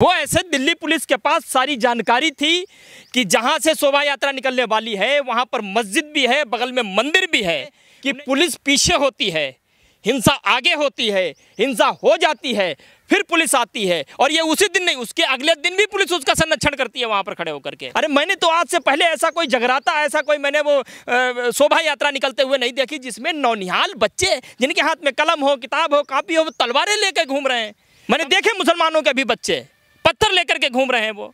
वो ऐसे दिल्ली पुलिस के पास सारी जानकारी थी कि जहाँ से शोभा यात्रा निकलने वाली है वहाँ पर मस्जिद भी है बगल में मंदिर भी है कि पुलिस पीछे होती है हिंसा आगे होती है हिंसा हो जाती है फिर पुलिस आती है और ये उसी दिन नहीं उसके अगले दिन भी पुलिस उसका संरक्षण करती है वहाँ पर खड़े होकर के। अरे मैंने तो आज से पहले ऐसा कोई जगराता ऐसा कोई मैंने वो शोभा यात्रा निकलते हुए नहीं देखी जिसमें नौनिहाल बच्चे जिनके हाथ में कलम हो किताब हो कापी हो वो तलवारें लेकर घूम रहे हैं। मैंने देखे मुसलमानों के भी बच्चे। पत्थर लेकर के घूम रहे हैं वो।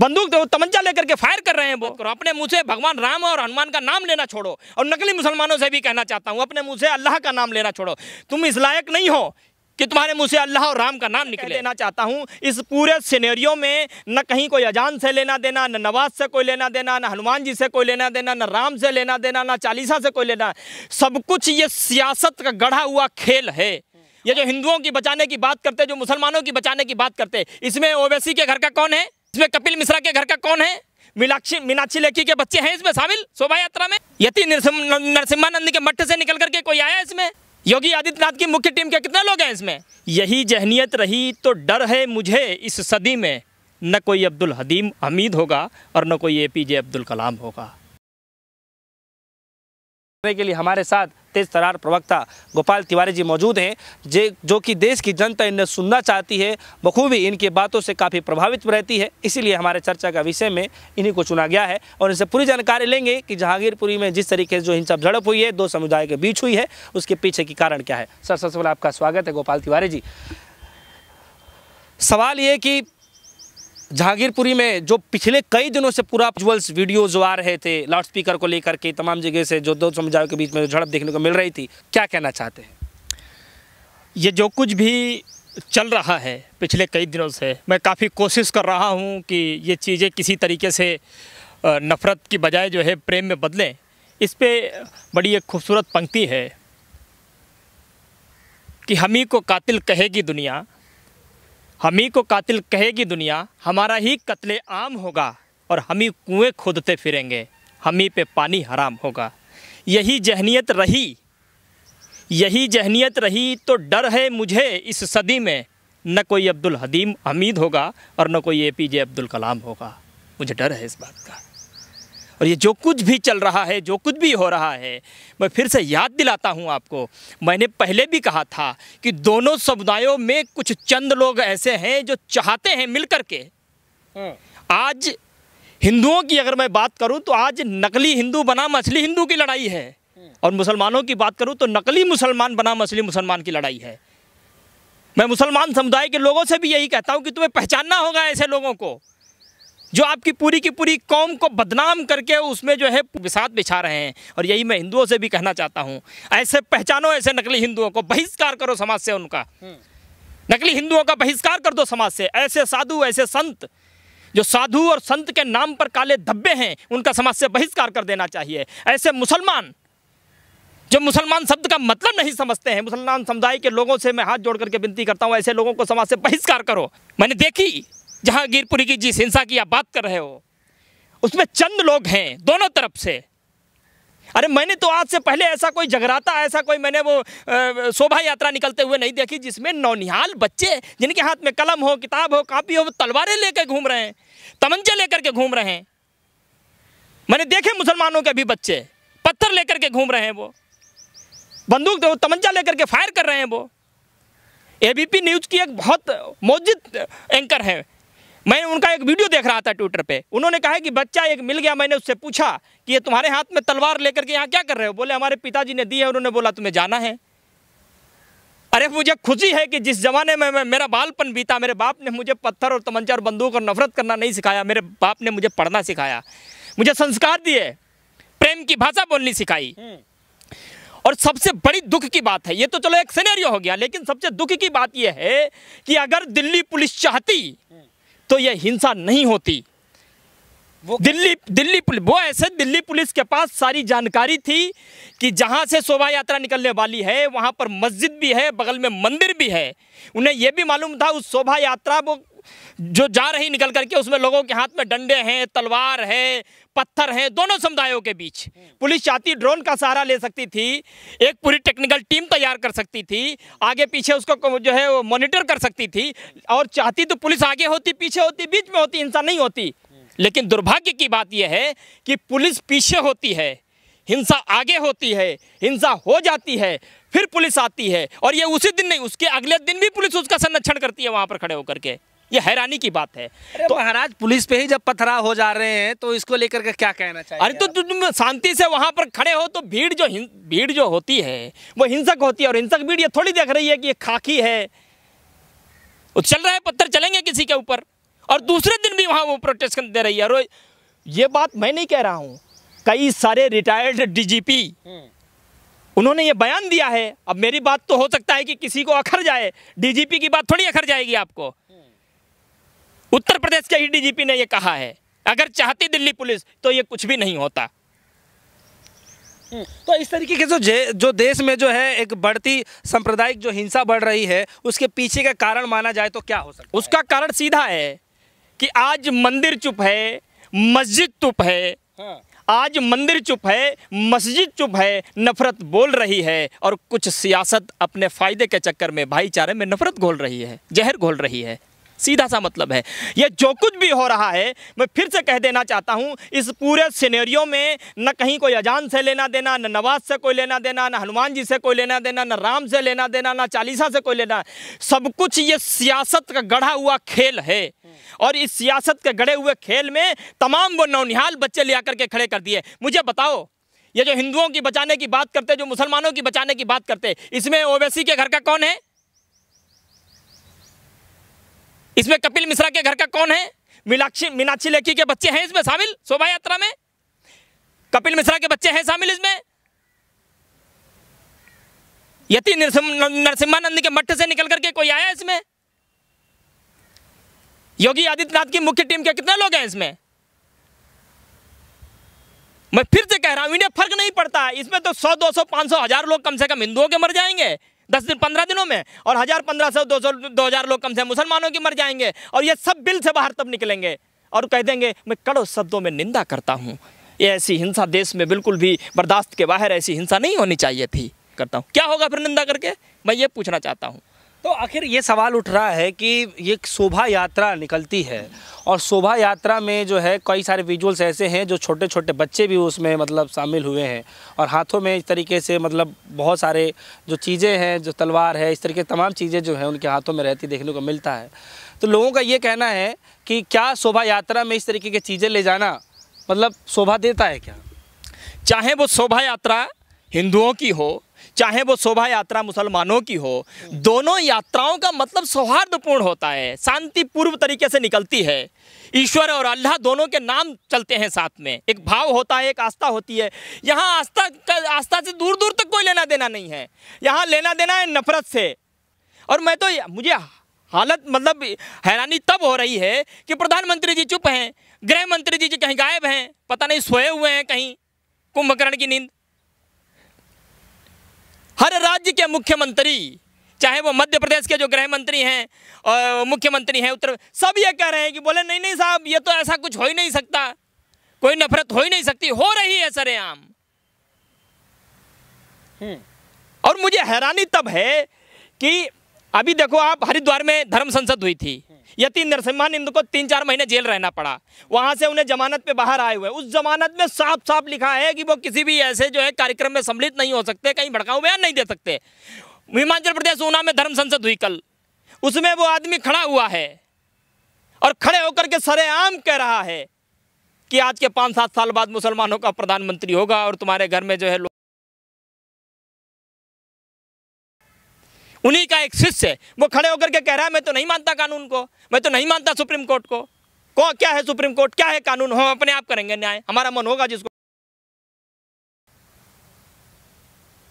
बंदूक दो तमंचा लेकर के फायर कर रहे हैं वो। और अपने मुँह से भगवान राम और हनुमान का नाम लेना छोड़ो और नकली मुसलमानों से भी कहना चाहता हूँ अपने मुँह से अल्लाह का नाम लेना छोड़ो। तुम इस लायक नहीं हो कि तुम्हारे मुँह से अल्लाह और राम का नाम निकले। देना चाहता हूँ इस पूरे सिनेरियो में न कहीं कोई अजान से लेना देना न नवाज़ से कोई लेना देना न हनुमान जी से कोई लेना देना न राम से लेना देना न चालीसा से कोई लेना। सब कुछ ये सियासत का गढ़ा हुआ खेल है। ये जो हिंदुओं की बचाने की बात करते, जो मुसलमानों की बचाने की बात करते, इसमें ओवैसी के घर का कौन है? इसमें कपिल मिश्रा के घर का कौन है? मीनाक्षी मीनाक्षी लेखी के बच्चे हैं इसमें शामिल शोभा यात्रा में? यति नरसिम्हा नरसिम्हानंद के मठ से निकल करके कोई आया इसमें? योगी आदित्यनाथ की मुख्य टीम के कितने लोग हैं इसमें? यही जहनीत रही तो डर है मुझे इस सदी में। न कोई अब्दुल हदीम हमीद होगा और न कोई एपीजे अब्दुल कलाम होगा। करने के लिए हमारे साथ तेज तरार प्रवक्ता गोपाल तिवारी जी मौजूद हैं, जे, जो कि देश की जनता इन्हें सुनना चाहती है, बखूबी इनकी बातों से काफ़ी प्रभावित रहती है, इसीलिए हमारे चर्चा का विषय में इन्हीं को चुना गया है और इनसे पूरी जानकारी लेंगे कि जहांगीरपुरी में जिस तरीके से जो हिंसा झड़प हुई है, दो समुदाय के बीच हुई है, उसके पीछे की कारण क्या है। सर, सबसे पहले आपका स्वागत है गोपाल तिवारी जी। सवाल ये कि जहांगीरपुरी में जो पिछले कई दिनों से पूरा विजुअल्स वीडियो जो आ रहे थे लाउड स्पीकर को लेकर के, तमाम जगह से जो दो समुदायों के बीच में झड़प देखने को मिल रही थी, क्या कहना चाहते हैं? ये जो कुछ भी चल रहा है पिछले कई दिनों से, मैं काफ़ी कोशिश कर रहा हूँ कि ये चीज़ें किसी तरीके से नफ़रत की बजाय जो है प्रेम में बदलें। इस पर बड़ी एक खूबसूरत पंक्ति है कि हम ही को कातिल कहेगी दुनिया हमी को कातिल कहेगी दुनिया, हमारा ही कत्ले आम होगा और हम ही कुएँ खोदते फिरेंगे, हम ही पे पानी हराम होगा। यही जहनीत रही, यही जहनीत रही तो डर है मुझे इस सदी में। न कोई अब्दुल हदीम हमीद होगा और न कोई ए पी जे अब्दुल कलाम होगा। मुझे डर है इस बात का। और ये जो कुछ भी चल रहा है जो कुछ भी हो रहा है मैं फिर से याद दिलाता हूँ आपको। मैंने पहले भी कहा था कि दोनों समुदायों में कुछ चंद लोग ऐसे हैं जो चाहते हैं मिल कर के आज हिंदुओं की अगर मैं बात करूँ तो आज नकली हिंदू बना मछली हिंदू की लड़ाई है। और मुसलमानों की बात करूँ तो नकली मुसलमान बना मछली मुसलमान की लड़ाई है। मैं मुसलमान समुदाय के लोगों से भी यही कहता हूँ कि तुम्हें पहचानना होगा ऐसे लोगों को। जो आपकी पूरी की पूरी कौम को बदनाम करके उसमें जो है विषाद बिछा रहे हैं। और यही मैं हिंदुओं से भी कहना चाहता हूँ। ऐसे पहचानो ऐसे नकली हिंदुओं को बहिष्कार करो समाज से उनका। नकली हिंदुओं का बहिष्कार कर दो समाज से। ऐसे साधु ऐसे संत जो साधु और संत के नाम पर काले धब्बे हैं उनका समाज से बहिष्कार कर देना चाहिए। ऐसे मुसलमान जो मुसलमान शब्द का मतलब नहीं समझते हैं मुसलमान समुदाय के लोगों से मैं हाथ जोड़ करके विनती करता हूँ ऐसे लोगों को समाज से बहिष्कार करो। मैंने देखी जहांगीरपुरी की जिस हिंसा की आप बात कर रहे हो, उसमें चंद लोग हैं दोनों तरफ़ से। अरे मैंने तो आज से पहले ऐसा कोई जगराता, ऐसा कोई मैंने वो शोभा यात्रा निकलते हुए नहीं देखी जिसमें नौनिहाल बच्चे, जिनके हाथ में कलम हो, किताब हो, कापी हो, वो तलवारें लेकर घूम रहे हैं, तमंचे लेकर के घूम रहे हैं। मैंने देखे मुसलमानों के भी बच्चे, पत्थर लेकर के घूम रहे हैं वो। बंदूक दो तमंचा लेकर के फायर कर रहे हैं वो। एबीपी न्यूज़ की एक बहुत मौजूद एंकर है। मैं उनका एक वीडियो देख रहा था ट्विटर पे। उन्होंने कहा कि बच्चा एक मिल गया मैंने उससे पूछा कि ये तुम्हारे हाथ में तलवार लेकर के यहाँ क्या कर रहे हो? बोले हमारे पिताजी ने दी है उन्होंने बोला तुम्हें जाना है। अरे मुझे खुशी है कि जिस जमाने में मैं मेरा बालपन बीता मेरे बाप ने मुझे पत्थर और तमंचा और बंदूक और नफरत करना नहीं सिखाया मेरे बाप ने मुझे पढ़ना सिखाया मुझे संस्कार दिए प्रेम की भाषा बोलनी सिखाई। और सबसे बड़ी दुख की बात है ये तो चलो एक सिनेरियो हो गया लेकिन सबसे दुख की बात यह है कि अगर दिल्ली पुलिस चाहती तो यह हिंसा नहीं होती। वो दिल्ली दिल्ली पुलिस वो ऐसे दिल्ली पुलिस के पास सारी जानकारी थी कि जहाँ से शोभा यात्रा निकलने वाली है वहाँ पर मस्जिद भी है बगल में मंदिर भी है। उन्हें यह भी मालूम था उस शोभा यात्रा वो जो जा रही निकल करके उसमें लोगों के हाथ में डंडे हैं, तलवार है, पत्थर हैं, दोनों समुदायों के बीच। पुलिस चाहती ड्रोन का सहारा ले सकती थी, एक पूरी टेक्निकल टीम तैयार कर सकती थी, आगे पीछे उसको जो है वो मॉनिटर कर सकती थी, और चाहती तो पुलिस आगे होती, पीछे होती, बीच में होती हिंसा नहीं होती। लेकिन दुर्भाग्य की बात यह है कि पुलिस पीछे होती है, हिंसा आगे होती है, हिंसा हो जाती है, फिर पुलिस आती है, और ये उसी दिन नहीं, उसके अगले दिन भी पुलिस उसका संरक्षण करती है वहाँ पर खड़े होकर के। ये हैरानी की बात है। तो महाराज पुलिस पे ही जब पथराव हो जा रहे हैं तो इसको लेकर के क्या कहना चाहिए अरे तो तुम शांति से वहाँ पर खड़े हो तो भीड़ जो भीड़ जो होती है वो हिंसक होती है और हिंसक भीड़ ये थोड़ी देख रही है कि ये खाकी है। वो चल रहा है पत्थर चलेंगे किसी के ऊपर और दूसरे दिन भी वहाँ वो प्रोटेस्ट दे रही है। और ये बात मैं नहीं कह रहा हूँ कई सारे रिटायर्ड डीजीपी उन्होंने ये बयान दिया है। अब मेरी बात तो हो सकता है कि किसी को अखर जाए डीजीपी की बात थोड़ी अखर जाएगी आपको। उत्तर प्रदेश के ही डीजीपी ने ये कहा है अगर चाहती दिल्ली पुलिस तो ये कुछ भी नहीं होता तो इस तरीके के जो जो देश में जो है एक बढ़ती सांप्रदायिक जो हिंसा बढ़ रही है उसके पीछे का कारण माना जाए तो क्या हो सकता उसका है? कारण सीधा है कि आज मंदिर चुप है मस्जिद चुप है हाँ। आज मंदिर चुप है मस्जिद चुप है नफरत बोल रही है और कुछ सियासत अपने फ़ायदे के चक्कर में भाईचारे में नफरत घोल रही है जहर घोल रही है सीधा सा मतलब है। ये जो कुछ भी हो रहा है, मैं फिर से कह देना चाहता हूँ, इस पूरे सिनेरियो में न कहीं कोई अजान से लेना देना, न नवाज़ से कोई लेना देना, न हनुमान जी से कोई लेना देना, न राम से लेना देना, न चालीसा से कोई लेना। सब कुछ ये सियासत का गढ़ा हुआ खेल है। और इस सियासत के गढ़े हुए खेल में तमाम वो नौनिहाल बच्चे ले आकर के खड़े कर दिए। मुझे बताओ, ये जो हिंदुओं की बचाने की बात करते, जो मुसलमानों की बचाने की बात करते, इसमें ओवैसी के घर का कौन है? इसमें कपिल मिश्रा के घर का कौन है? मीनाक्षी मीनाक्षी लेखी के बच्चे हैं इसमें शामिल शोभा यात्रा में? कपिल मिश्रा के बच्चे हैं शामिल इसमें? यति नरसिम्हानंद के मठ से निकल करके कोई आया इसमें? योगी आदित्यनाथ की मुख्य टीम के कितने लोग हैं इसमें? मैं फिर से कह रहा हूँ, इन्हें फ़र्क नहीं पड़ता। इसमें तो सौ, दो सौ, पाँच सौ, हज़ार लोग कम से कम हिंदुओं के मर जाएँगे। दस दिन पंद्रह दिनों में, और हज़ार पंद्रह सौ, दो सौ, दो हज़ार लोग कम से मुसलमानों की मर जाएँगे, और ये सब बिल से बाहर तब निकलेंगे, और कह देंगे, मैं कड़ो शब्दों में निंदा करता हूँ, ये ऐसी हिंसा देश में बिल्कुल भी बर्दाश्त के बाहर ऐसी हिंसा नहीं होनी चाहिए थी। करता हूँ। क्या होगा फिर निंदा करके? मैं ये पूछना चाहता हूँ। तो आखिर ये सवाल उठ रहा है कि ये शोभा यात्रा निकलती है और शोभा यात्रा में जो है कई सारे विजुअल्स ऐसे हैं जो छोटे छोटे बच्चे भी उसमें मतलब शामिल हुए हैं और हाथों में इस तरीके से मतलब बहुत सारे जो चीज़ें हैं, जो तलवार है, इस तरीके तमाम चीज़ें जो हैं उनके हाथों में रहती देखने को मिलता है। तो लोगों का ये कहना है कि क्या शोभा यात्रा में इस तरीके की चीज़ें ले जाना मतलब शोभा देता है क्या? चाहे वो शोभा यात्रा हिंदुओं की हो चाहे वो शोभा यात्रा मुसलमानों की हो, दोनों यात्राओं का मतलब सौहार्दपूर्ण होता है शांति पूर्व तरीके से निकलती है। ईश्वर और अल्लाह दोनों के नाम चलते हैं साथ में। एक भाव होता है, एक आस्था होती है। यहाँ आस्था का, आस्था से दूर दूर तक कोई लेना देना नहीं है। यहाँ लेना देना है नफरत से। और मैं तो मुझे हालत मतलब हैरानी तब हो रही है कि प्रधानमंत्री जी चुप हैं गृह मंत्री जी जी कहीं गायब हैं, पता नहीं सोए हुए हैं कहीं, कुंभकर्ण की नींद। हर राज्य के मुख्यमंत्री चाहे वो मध्य प्रदेश के जो गृह मंत्री हैं और मुख्यमंत्री हैं उत्तर सब ये कह रहे हैं कि बोले नहीं नहीं साहब ये तो ऐसा कुछ हो ही नहीं सकता। कोई नफरत हो ही नहीं सकती। हो रही है सरेआम। हम्म। और मुझे हैरानी तब है कि अभी देखो आप हरिद्वार में धर्म संसद हुई थी। यति नरसिम्हानंद को तीन चार महीने जेल रहना पड़ा। वहाँ से उन्हें जमानत पे बाहर आए हुए। उस जमानत में साफ़ साफ़ लिखा है कि वो किसी भी ऐसे जो है कार्यक्रम में सम्मिलित नहीं हो सकते, कहीं भड़काऊ बयान नहीं दे सकते। हिमाचल प्रदेश ऊना में धर्म संसद हुई कल। उसमें वो आदमी खड़ा हुआ है और खड़े होकर के सरेआम कह रहा है कि आज के पाँच सात साल बाद मुसलमानों का प्रधानमंत्री होगा और तुम्हारे घर में जो है उन्हीं का एक शिष्य है। वो खड़े होकर के कह रहा है, मैं तो नहीं मानता कानून को, मैं तो नहीं मानता सुप्रीम कोर्ट को। को, क्या है सुप्रीम कोर्ट? क्या है कानून? हम अपने आप करेंगे न्याय। हमारा मन होगा जिसको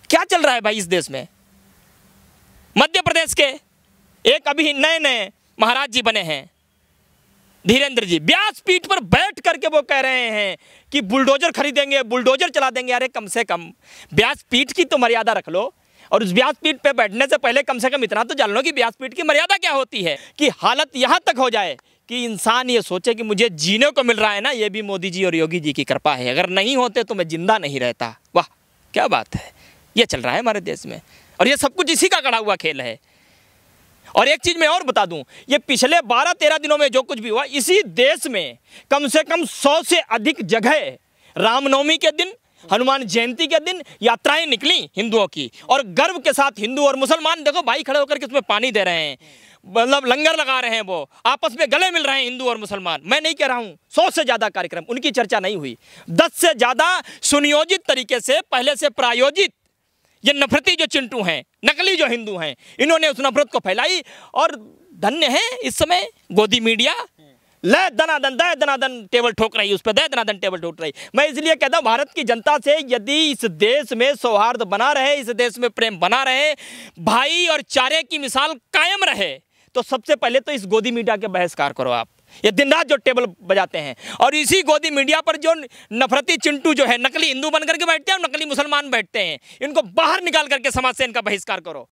क्या चल रहा है भाई इस देश में? मध्य प्रदेश के एक अभी नए नए महाराज जी बने हैं। धीरेन्द्र जी ब्यास पीठ पर बैठ करके वो कह रहे हैं कि बुलडोजर खरीदेंगे, बुलडोजर चला देंगे। अरे कम से कम ब्यास पीठ की तो मर्यादा रख लो। और उस व्यासपीठ पे बैठने से पहले कम से कम इतना तो जान लो कि व्यासपीठ की मर्यादा क्या होती है, कि हालत यहाँ तक हो जाए कि इंसान ये सोचे कि मुझे जीने को मिल रहा है ना, ये भी मोदी जी और योगी जी की कृपा है। अगर नहीं होते तो मैं ज़िंदा नहीं रहता। वाह, क्या बात है। ये चल रहा है हमारे देश में। और ये सब कुछ इसी का गढ़ा हुआ खेल है। और एक चीज़ मैं और बता दूँ, ये पिछले 12-13 दिनों में जो कुछ भी हुआ, इसी देश में कम से कम 100 से अधिक जगह रामनवमी के दिन हनुमान जयंती के दिन यात्राएँ निकली हिंदुओं की। और गर्व के साथ हिंदू और मुसलमान देखो, भाई खड़े होकर उसमें पानी दे रहे हैं मतलब लंगर लगा रहे हैं वो, आपस में गले मिल रहे हैं हिंदू और मुसलमान। मैं नहीं कह रहा हूँ, सौ से ज़्यादा कार्यक्रम, उनकी चर्चा नहीं हुई। दस से ज़्यादा सुनियोजित तरीके से, पहले से प्रायोजित, ये नफरती जो चिंटू हैं, नकली जो हिंदू हैं, इन्होंने उस नफरत को फैलाई। और धन्य है इस समय गोदी मीडिया ले दनादन दे दनादन टेबल ठोक रही, उस पर दे दनादन टेबल ठोक रही। मैं इसलिए कहता हूँ, भारत की जनता से यदि इस देश में सौहार्द बना रहे, इस देश में प्रेम बना रहे, भाई और चारे की मिसाल कायम रहे तो सबसे पहले तो इस गोदी मीडिया के बहिष्कार करो आप। ये दिन रात जो टेबल बजाते हैं, और इसी गोदी मीडिया पर जो नफरती चिंटू जो है, नकली हिंदू बन करके बैठते हैं और नकली मुसलमान बैठते हैं, इनको बाहर निकाल करके समाज से इनका बहिष्कार करो।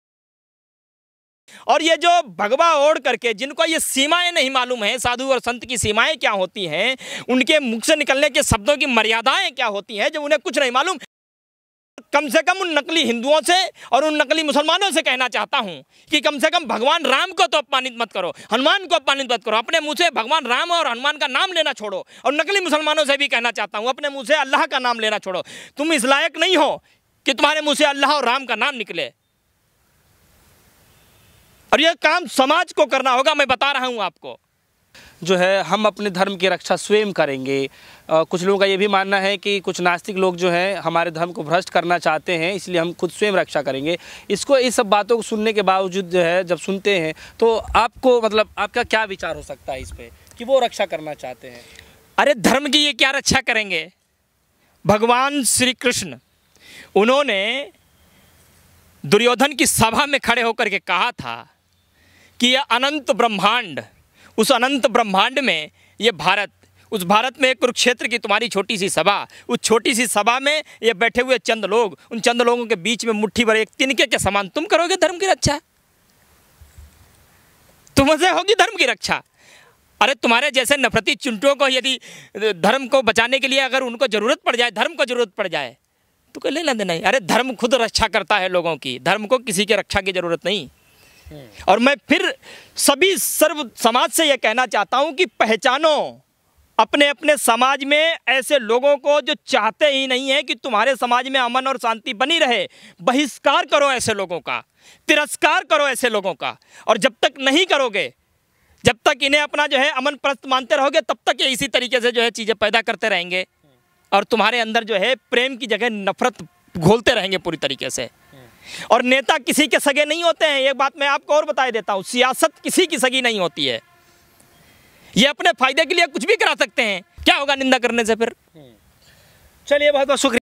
और ये जो भगवा ओढ़ करके, जिनको ये सीमाएँ नहीं मालूम है, साधु और संत की सीमाएँ क्या होती हैं, उनके मुख से निकलने के शब्दों की मर्यादाएँ क्या होती हैं जो उन्हें कुछ नहीं मालूम, कम से कम उन नकली हिंदुओं से और उन नकली मुसलमानों से कहना चाहता हूँ कि कम से कम भगवान राम को तो अपमानित मत करो, हनुमान को अपमानित मत करो, अपने मुँह से भगवान राम और हनुमान का नाम लेना छोड़ो और नकली मुसलमानों से भी कहना चाहता हूँ, अपने मुँह से अल्लाह का नाम लेना छोड़ो। तुम इस लायक नहीं हो कि तुम्हारे मुँह से अल्लाह और राम का नाम निकले। और यह काम समाज को करना होगा मैं बता रहा हूँ आपको। जो है हम अपने धर्म की रक्षा स्वयं करेंगे। आ, कुछ लोगों का ये भी मानना है कि कुछ नास्तिक लोग जो हैं हमारे धर्म को भ्रष्ट करना चाहते हैं इसलिए हम खुद स्वयं रक्षा करेंगे। इसको इस सब बातों को सुनने के बावजूद जो है जब सुनते हैं तो आपको मतलब आपका क्या विचार हो सकता है इस पर कि वो रक्षा करना चाहते हैं? अरे धर्म की ये क्या रक्षा करेंगे? भगवान श्री कृष्ण उन्होंने दुर्योधन की सभा में खड़े होकर के कहा था कि यह अनंत ब्रह्मांड। उस अनंत ब्रह्मांड में ये भारत, उस भारत में एक कुरुक्षेत्र की तुम्हारी छोटी सी सभा, उस छोटी सी सभा में ये बैठे हुए चंद लोग, उन चंद लोगों के बीच में मुट्ठी भर एक तिनके के समान, तुम करोगे धर्म की रक्षा? तुमसे होगी धर्म की रक्षा। अरे तुम्हारे जैसे नफरती चिंटुओं को यदि धर्म को बचाने के लिए अगर उनको ज़रूरत पड़ जाए, धर्म को ज़रूरत पड़ जाए तो कोई लेना देना नहीं। अरे धर्म खुद रक्षा करता है लोगों की, धर्म को किसी की रक्षा की ज़रूरत नहीं। और मैं फिर सभी सर्व समाज से यह कहना चाहता हूँ कि पहचानो अपने अपने समाज में ऐसे लोगों को जो चाहते ही नहीं है कि तुम्हारे समाज में अमन और शांति बनी रहे। बहिष्कार करो ऐसे लोगों का, तिरस्कार करो ऐसे लोगों का, और जब तक नहीं करोगे, जब तक इन्हें अपना जो है अमन प्रस्त मानते रहोगे, तब तक ये इसी तरीके से जो है चीज़ें पैदा करते रहेंगे। और तुम्हारे अंदर जो है प्रेम की जगह नफरत घोलते रहेंगे पूरी तरीके से। और नेता किसी के सगे नहीं होते हैं। एक बात मैं आपको और बता देता हूँ, सियासत किसी की सगी नहीं होती है। ये अपने फ़ायदे के लिए कुछ भी करा सकते हैं। क्या होगा निंदा करने से फिर? चलिए, बहुत बहुत शुक्रिया।